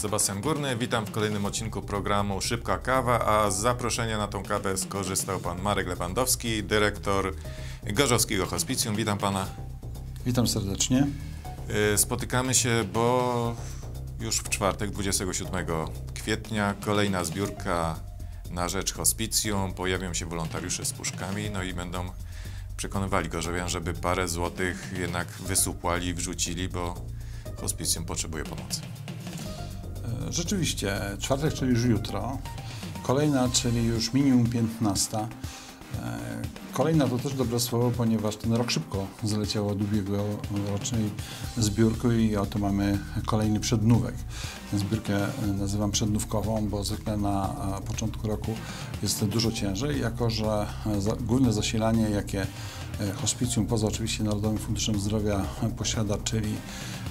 Sebastian Górny, witam w kolejnym odcinku programu Szybka Kawa, a z zaproszenia na tą kawę skorzystał pan Marek Lewandowski, dyrektor Gorzowskiego Hospicjum. Witam pana. Witam serdecznie. Y, Spotykamy się, bo już w czwartek, 27 kwietnia, kolejna zbiórka na rzecz hospicjum. Pojawią się wolontariusze z puszkami, no i będą przekonywali gorzowian, żeby parę złotych jednak wysupłali, wrzucili, bo hospicjum potrzebuje pomocy. Rzeczywiście, czwartek, czyli już jutro. Kolejna, czyli już minimum 15. E, Kolejna to też dobre słowo, ponieważ ten rok szybko zleciał od ubiegłorocznej zbiórki i oto mamy kolejny przednówek. Tę zbiórkę e, nazywam przednówkową, bo zwykle na e, początku roku jest dużo ciężej, jako że główne zasilanie, jakie hospicjum, poza oczywiście Narodowym Funduszem Zdrowia e, posiada, czyli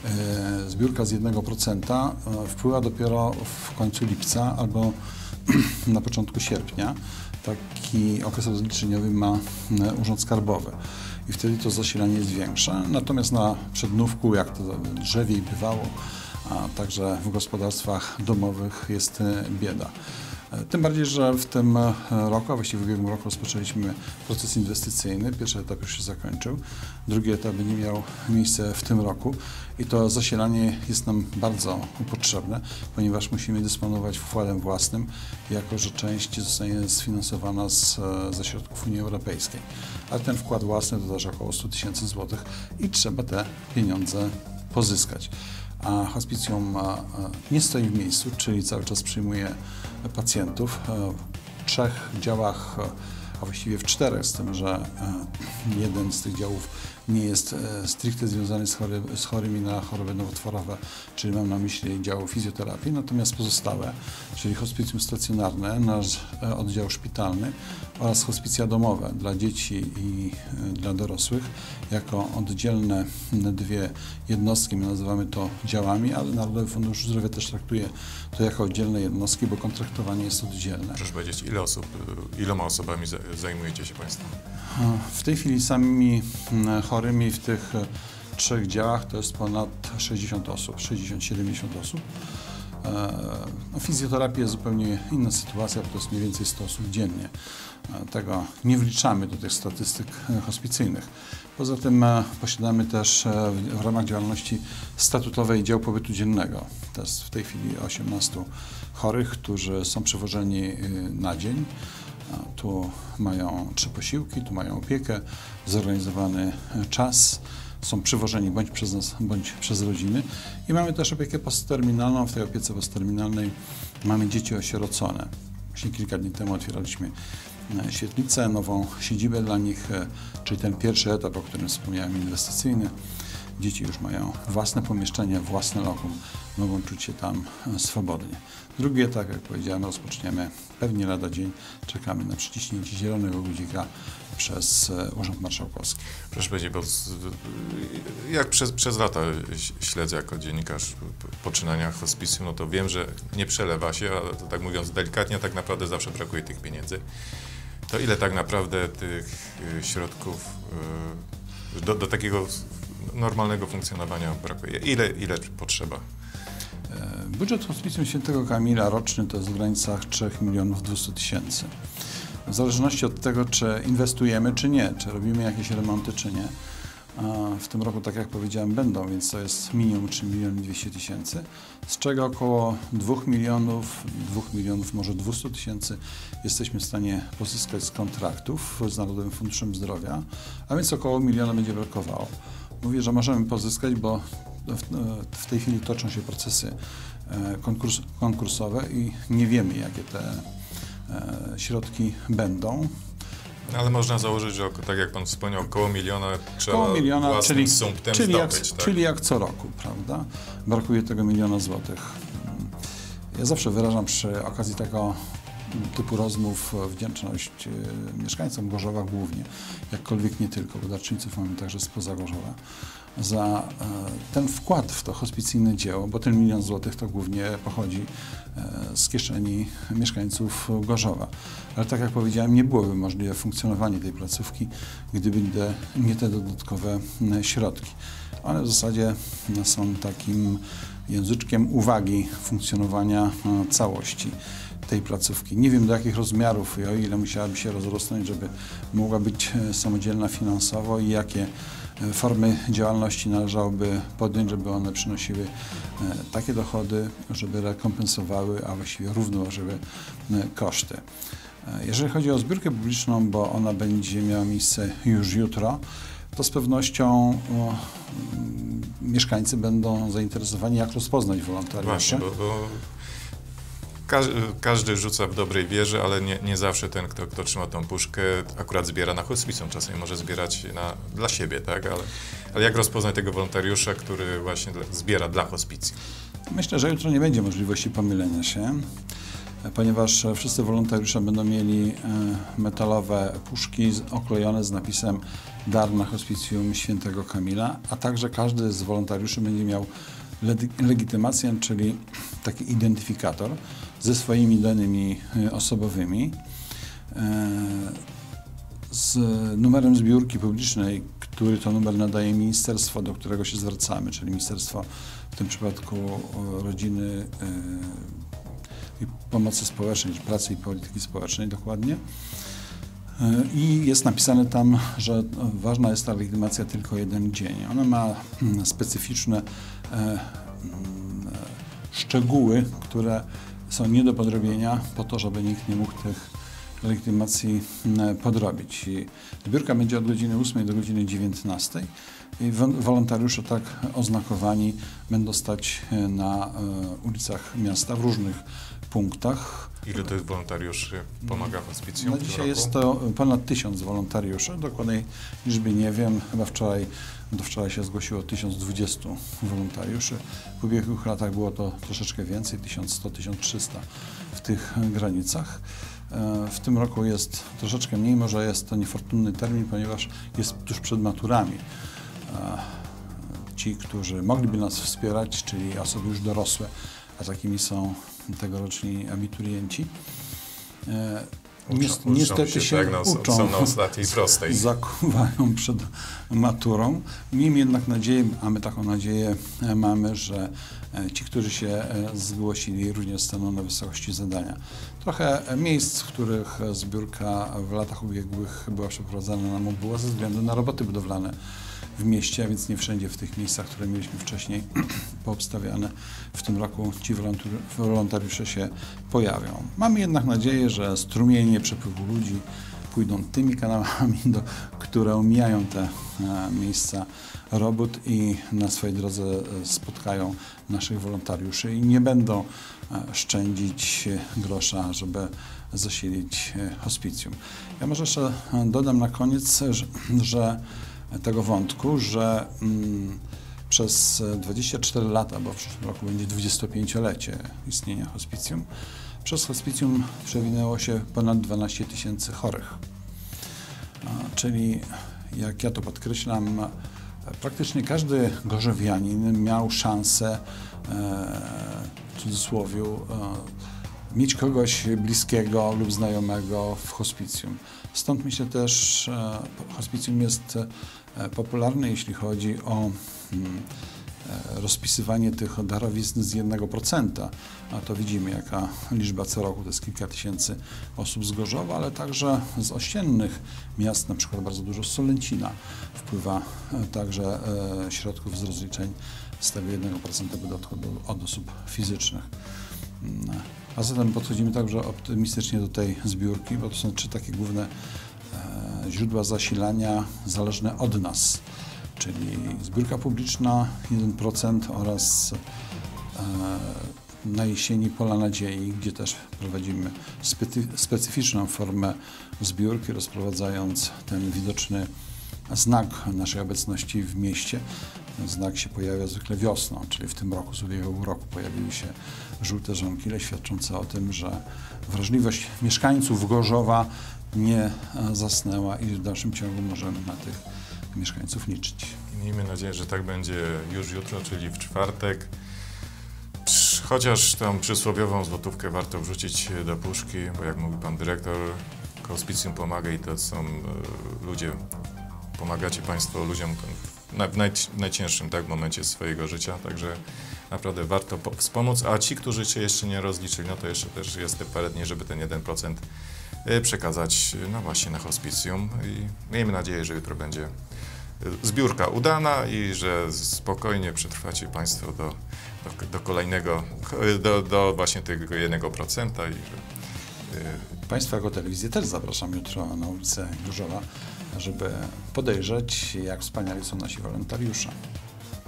e, zbiórka z 1%, e, wpływa dopiero w końcu lipca albo na początku sierpnia. Taki okres rozliczeniowy ma e, Urząd Skarbowy i wtedy to zasilanie jest większe. Natomiast na przednówku, jak to drzewiej bywało, a także w gospodarstwach domowych jest e, bieda. Tym bardziej, że w tym e, roku, a właściwie w ubiegłym roku rozpoczęliśmy proces inwestycyjny. Pierwszy etap już się zakończył, drugi etap będzie miał miejsce w tym roku i to zasilanie jest nam bardzo potrzebne, ponieważ musimy dysponować wkładem własnym, jako że część zostanie sfinansowana z, e, ze środków Unii Europejskiej. Ale ten wkład własny to też około 100 tysięcy złotych i trzeba te pieniądze pozyskać a hospicjum nie stoi w miejscu, czyli cały czas przyjmuje pacjentów e, w trzech działach, e, a właściwie w czterech, z tym, że e, jeden z tych działów nie jest e, stricte związany z, chory, z chorymi na choroby nowotworowe, czyli mam na myśli dział fizjoterapii, natomiast pozostałe, czyli hospicjum stacjonarne, nasz e, oddział szpitalny oraz hospicja domowe dla dzieci i e, dla dorosłych, jako oddzielne dwie jednostki, my nazywamy to działami, ale Narodowy Fundusz Zdrowia też traktuje to jako oddzielne jednostki, bo kontraktowanie jest oddzielne. Proszę powiedzieć, ile osób, iloma osobami za- zajmujecie się państwo? W tej chwili samymi mm, chorymi w tych e, trzech działach to jest ponad 60 osób, 60-70 osób. E, No, fizjoterapia jest zupełnie inna sytuacja, to jest mniej więcej 100 osób dziennie. E, Tego nie wliczamy do tych statystyk hospicyjnych. Poza tym posiadamy też w- ramach działalności statutowej dział pobytu dziennego. To jest w tej chwili 18 chorych, którzy są przewożeni na dzień. Tu mają trzy posiłki, tu mają opiekę, zorganizowany e, czas, są przywożeni bądź przez nas, bądź przez rodziny. I mamy też opiekę postterminalną. W tej opiece postterminalnej mamy dzieci osierocone. Właśnie kilka dni temu otwieraliśmy e, świetlicę, nową siedzibę dla nich, e, czyli ten pierwszy etap, o którym wspomniałem, inwestycyjny. Dzieci już mają własne pomieszczenie, własne lokum, mogą czuć się tam e, swobodnie. Drugi etap, jak powiedziałem, rozpoczniemy pewnie lada dzień. Czekamy na przyciśnięcie zielonego guzika przez e, Urząd Marszałkowski. Proszę powiedzieć, bo z, jak przez, przez lata śledzę jako dziennikarz poczynania hospicjum, no to wiem, że nie przelewa się, ale to tak mówiąc delikatnie, tak naprawdę zawsze brakuje tych pieniędzy. To ile tak naprawdę tych środków do, do takiego normalnego funkcjonowania brakuje? Ile, ile potrzeba? E, Budżet Hospicjum Świętego Kamila roczny to jest w granicach 3 milionów 200 tysięcy. W zależności od tego, czy inwestujemy, czy nie, czy robimy jakieś remonty, czy nie. W tym roku, tak jak powiedziałem, będą, więc to jest minimum 3 miliony 200 tysięcy, z czego około 2 milionów, 2 milionów, może 200 tysięcy jesteśmy w stanie pozyskać z kontraktów z Narodowym Funduszem Zdrowia, a więc około miliona będzie brakowało. Mówię, że możemy pozyskać, bo w, w tej chwili toczą się procesy e, konkurs, konkursowe i nie wiemy, jakie te e, środki będą. Ale można założyć, że tak jak pan wspomniał, około miliona trzeba Około miliona, czyli, sumptem czyli, jak, zdobyć. tak? czyli jak co roku, prawda? Brakuje tego miliona złotych. Ja zawsze wyrażam przy okazji tego typu rozmów wdzięczność e, mieszkańcom Gorzowa głównie, jakkolwiek nie tylko, bo darczyńców mamy także spoza Gorzowa, za e, ten wkład w to hospicyjne dzieło, bo ten milion złotych to głównie pochodzi z kieszeni mieszkańców Gorzowa. Ale tak jak powiedziałem, nie byłoby możliwe funkcjonowanie tej placówki, gdyby nie te dodatkowe środki. One w zasadzie są takim języczkiem uwagi funkcjonowania e, całości tej placówki. Nie wiem do jakich rozmiarów i o ile musiałaby się rozrosnąć, żeby mogła być e, samodzielna finansowo i jakie e, formy działalności należałoby podjąć, żeby one przynosiły takie dochody, żeby rekompensowały, a właściwie równoważyły koszty. Jeżeli chodzi o zbiórkę publiczną, bo ona będzie miała miejsce już jutro, to z pewnością o, mieszkańcy będą zainteresowani, jak rozpoznać wolontariuszy. Właśnie, bo, bo każdy, rzuca w dobrej wierze, ale nie, nie zawsze ten, kto, kto trzyma tą puszkę, akurat zbiera na hospicjum. Czasami może zbierać na, dla siebie, tak? Ale, ale jak rozpoznać tego wolontariusza, który właśnie zbiera dla hospicjum? Myślę, że jutro nie będzie możliwości pomylenia się ponieważ wszyscy wolontariusze będą mieli e, metalowe puszki oklejone z napisem Dar na Hospicjum Świętego Kamila, a także każdy z wolontariuszy będzie miał legitymację, czyli taki identyfikator ze swoimi danymi e, osobowymi, e, z numerem zbiórki publicznej, który to numer nadaje ministerstwo, do którego się zwracamy, czyli Ministerstwo w tym przypadku Rodziny i Pomocy Społecznej, Pracy i Polityki Społecznej dokładnie. E, I jest napisane tam, że ważna jest ta legitymacja tylko jeden dzień. Ona ma mm, specyficzne e, mm, szczegóły, które są nie do podrobienia po to, żeby nikt nie mógł tych legitymacji mm, podrobić. I zbiórka będzie od godziny 8 do godziny 19 i wolontariusze tak oznakowani będą stać e, na ulicach miasta w różnych punktach. Ile to jest wolontariuszy pomaga hospicjum? No dzisiaj jest to ponad tysiąc wolontariuszy. Dokładnej liczby nie wiem. Chyba wczoraj, do wczoraj się zgłosiło 1020 wolontariuszy. W ubiegłych latach było to troszeczkę więcej, 1100-1300 w tych granicach. E, w tym roku jest troszeczkę mniej, może jest to niefortunny termin, ponieważ jest tuż przed maturami. E, ci, którzy mogliby nas wspierać, czyli osoby już dorosłe, a takimi są tegoroczni abiturienci. E, uczą, niestety się, się tak, na, uczą, są na ostatniej prostej. Zakuwają przed maturą. Miejmy jednak nadzieję, a my taką nadzieję e, mamy, że ci, którzy się zgłosili, również staną na wysokości zadania. Trochę miejsc, w których zbiórka w latach ubiegłych była przeprowadzana nam była ze względu na roboty budowlane w mieście, a więc nie wszędzie w tych miejscach, które mieliśmy wcześniej poobstawiane. W tym roku ci wolontariusze się pojawią. Mamy jednak nadzieję, że strumienie przepływu ludzi pójdą tymi kanałami, do, które omijają te e, miejsca robót i na swojej drodze e, spotkają naszych wolontariuszy i nie będą e, szczędzić grosza, żeby zasilić hospicjum. Ja może jeszcze dodam na koniec, że, że tego wątku, że mm, przez 24 lata, bo w przyszłym roku będzie 25-lecie istnienia hospicjum, przez hospicjum przewinęło się ponad 12 tysięcy chorych. Czyli, jak ja to podkreślam, praktycznie każdy gorzowianin miał szansę, e, w cudzysłowie, mieć kogoś bliskiego lub znajomego w hospicjum. Stąd myślę też, e, hospicjum jest e, popularne, jeśli chodzi o mm, e, rozpisywanie tych darowizn z 1%, a to widzimy jaka liczba co roku, to jest kilka tysięcy osób z Gorzowa, ale także z ościennych miast, na przykład bardzo dużo z Solęcina wpływa także środków z rozliczeń z tego 1% dodatku od osób fizycznych. A zatem podchodzimy także optymistycznie do tej zbiórki, bo to są trzy takie główne e, źródła zasilania zależne od nas, czyli zbiórka publiczna 1% oraz e, na jesieni Pola Nadziei, gdzie też prowadzimy specyficzną formę zbiórki, rozprowadzając ten widoczny znak naszej obecności w mieście znak się pojawia zwykle wiosną, czyli w tym roku, z ubiegłego roku pojawiły się żółte żonkile świadczące o tym, że wrażliwość mieszkańców Gorzowa nie e, zasnęła i w dalszym ciągu możemy na tych mieszkańców liczyć. Miejmy nadzieję, że tak będzie już jutro, czyli w czwartek. Chociaż tą przysłowiową złotówkę warto wrzucić do puszki, bo jak mówi pan dyrektor, hospicjum pomaga i to są e, ludzie, pomagacie państwo ludziom na, w naj, najcięższym tak, momencie swojego życia, także naprawdę warto po, wspomóc, a ci, którzy się jeszcze nie rozliczyli, no to jeszcze też jest te parę dni, żeby ten 1% e, przekazać no właśnie na hospicjum. I miejmy nadzieję, że jutro będzie e, zbiórka udana i że spokojnie przetrwacie Państwo do, do, do kolejnego, do, do właśnie tego 1% i że y, Państwa jako telewizję też zapraszam jutro na ulicę Gorzowa, żeby podejrzeć, jak wspaniali są nasi wolontariusze.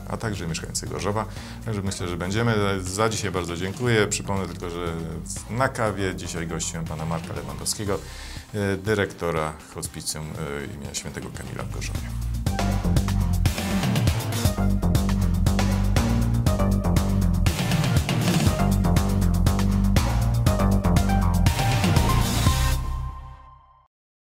a także mieszkańcy Gorzowa. Także myślę, że będziemy. Za dzisiaj bardzo dziękuję. Przypomnę tylko, że na kawie dzisiaj gościłem pana Marka Lewandowskiego, y, dyrektora hospicjum y, imienia świętego Kamila w Gorzowie.